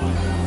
one.